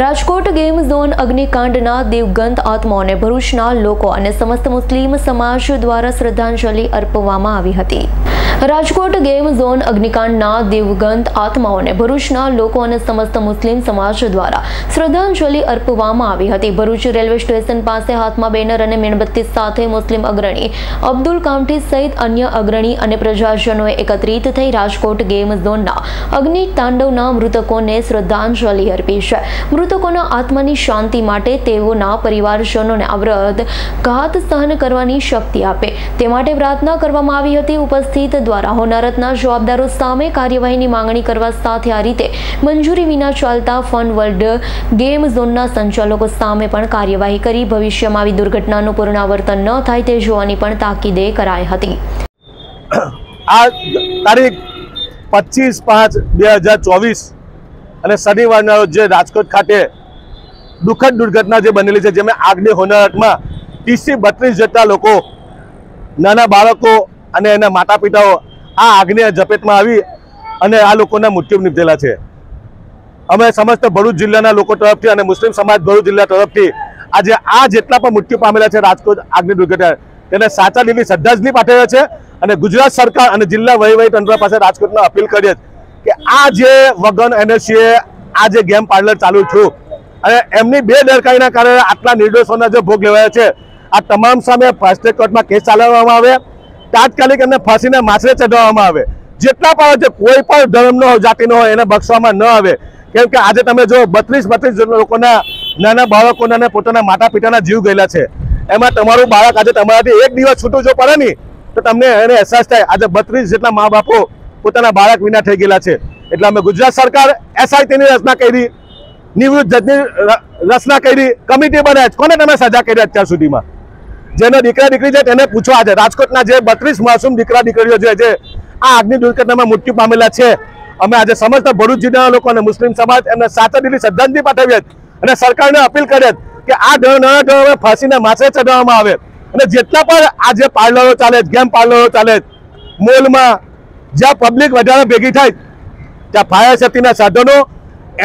Rajkot game zone અગ્નિકાંડના દિવગંત આત્માઓને ભરૂચના લોકો અને સમસ્ત મુસ્લિમ સમાજ દ્વારા શ્રદ્ધાંજલિ અર્પવામાં આવી હતી. રાજકોટ ગેમ ઝોન અગ્નિકાંડના દિવગંત આત્માઓને ભરૂચના લોકો અને સમસ્ત મુસ્લિમ સમાજ દ્વારા શ્રદ્ધાંજલિ અર્પવામાં આવી હતી. ભરૂચ રેલવે સ્ટેશન પાસે હાથમાં બેનર અને મીણબત્તી સાથે મુસ્લિમ અગ્રણી અબ્દુલ કામઠી સહિત અન્ય અગ્રણી અને પ્રજાજનોએ એકત્રિત થઈ રાજકોટ ગેમ ઝોનના અગ્નિ તાંડવના મૃતકોને શ્રદ્ધાંજલિ અર્પી છે. મૃતકોના આત્માની શાંતિ માટે તેઓના પરિવારજનોને આ વ્રત ઘાત સહન કરવાની શક્તિ આપે. તે માટે પ્રાર્થના કરવામાં આવી હતી. ઉપસ્થિત દ્વારા હોનારતના જવાબદારો સામે કાર્યવાહીની માંગણી કરવા સાથે આ રીતે મંજૂરી વિના ચાલતા ફન વર્લ્ડ ગેમ ઝોનના સંચાલકો સામે પણ કાર્યવાહી કરી. ભવિષ્યમાં આવી દુર્ઘટનાનું પુનરાવર્તન ન થાય તે જોવાની પણ તાકીદે કરાઈ હતી. આ તારીખ પચીસ પાંચ બે હજાર ચોવીસ અને શનિવારના રોજ જે રાજકોટ ખાતે દુઃખદ દુર્ઘટના જે બનેલી છે, જેમાં આગની હોનારતમાં ત્રીસથી બત્રીસ જેટલા લોકો, નાના બાળકો અને એના માતા પિતાઓ આ આગની ઝપેટમાં આવી અને આ લોકોના મૃત્યુ નીપજેલા છે. અમે સમસ્ત ભરૂચ જિલ્લાના લોકો તરફથી અને મુસ્લિમ સમાજ ભરૂચ જિલ્લા તરફથી આજે આ જેટલા પણ મૃત્યુ પામેલા છે રાજકોટ આગની દુર્ઘટના. તેને સાચા લીલી શ્રદ્ધાંજલિ પાઠવે છે અને ગુજરાત સરકાર અને જિલ્લા તંત્ર પાસે રાજકોટમાં અપીલ કરીએ કે આ જે વગન એનએસસીએ આ જે ગેમ પાર્લર ચાલુ છું અને એમની બે દરકારીના કારણે આટલા નિર્દોષોના જે ભોગ લેવાયા છે, આ તમામ સામે ફાસ્ટ્રેક કોર્ટમાં કેસ ચલાવવામાં આવે તાત્કાલિક એમને ફાંસીના માછરે ચઢાવવામાં આવે. જેટલા પણ છે, કોઈ પણ ધર્મનો હોય, જાતિનો હોય, એને બક્ષવામાં ન આવે. કેમ કે આજે તમે જો બત્રીસ બત્રીસ લોકોના, નાના બાળકોના અને પોતાના માતા પિતાના જીવ ગયેલા છે. એમાં તમારું બાળક આજે તમારાથી એક દિવસ છૂટું જો પડે નહીં, તો તમને એને અહેસાસ થાય. આજે બત્રીસ જેટલા મા બાપો પોતાના બાળક વિના થઈ ગયેલા છે. એટલે અમે ગુજરાત સરકાર એસઆઈટીની રચના કરી, નિવૃત્ત જજની રચના કરી, કમિટી બનાવી. કોને તમે સજા કરી અત્યાર સુધીમાં? જેનો દીકરા દીકરી છે તેને પૂછવા છે. રાજકોટના જે બત્રીસ માસૂમ દીકરા દીકરીઓ છે આ આગની દુર્ઘટનામાં મૃત્યુ પામેલા છે. અમે આજે સમસ્ત ભરૂચ જિલ્લાના લોકો અને મુસ્લિમ સમાજ એમને સાચા દિલ્હી શ્રદ્ધાંજલિ પાઠવીએ અને સરકારને અપીલ કરીએ કે આ નાના ધોરણે ફાંસીને માસે ચડાવવામાં આવે. અને જેટલા પણ આ જે પાર્લરો ચાલે ગેમ પાર્લરો ચાલે મોલમાં જ્યાં પબ્લિક વધારે ભેગી થાય, ત્યાં ફાયર સેફ્ટીના સાધનો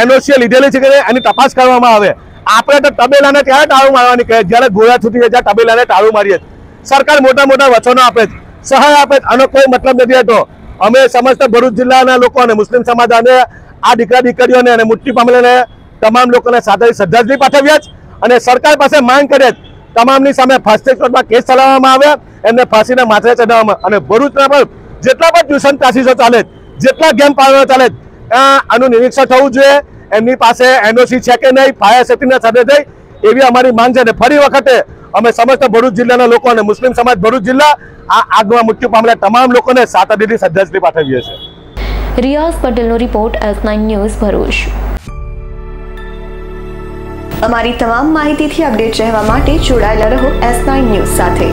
એનઓસીએ લીધેલી છે કે એની તપાસ કરવામાં આવે. આપણે તો તબેલાને ત્યારે ટાળું મારવાની કહે જ્યારે ગોળા છૂટી જાય તબેલાને ટાળું મારીએ સરકાર મોટા મોટા વચનો આપે છે. સહાય આપે આનો કોઈ મતલબ નથી હતો અમે સમસ્ત ભરૂચ જિલ્લાના લોકો અને મુસ્લિમ સમાજ અને આ દીકરા દીકરીઓને અને મુટ્ટી પામેલાને તમામ લોકોને સાથે શ્રદ્ધાંજલિ પાઠવ્યા છે અને સરકાર પાસે માંગ કરે છે તમામની સામે ફાસ્ટેગ કોર્ટમાં કેસ ચલાવવામાં આવે, એમને ફાંસીના માથે ચડાવવામાં અને ભરૂચના પણ જેટલા પણ ટ્યુશન ક્લાસીસો ચાલે જેટલા ગેમ પાડવા ચાલે આનું નિરીક્ષણ થવું જોઈએ. એમની પાસે એનઓસી છે કે નહીં ફાયર સેફ્ટીના સાથે થઈ એવી અમારી માંગ છે. અને ફરી વખતે અમે સમસ્ત ભરૂચ જિલ્લાના લોકો અને મુસ્લિમ સમાજ ભરૂચ જિલ્લા આ આગમાં મૃત્યુ પામેલા તમામ લોકોને સાત દીદી શ્રદ્ધાંજલિ પાઠવીએ છીએ. રિયાઝ પટેલનો report S nine news Bharuch. અમારી તમામ માહિતીથી અપડેટ રહેવા માટે જોડાયેલા રહો એસ નાઇન ન્યૂઝ સાથે.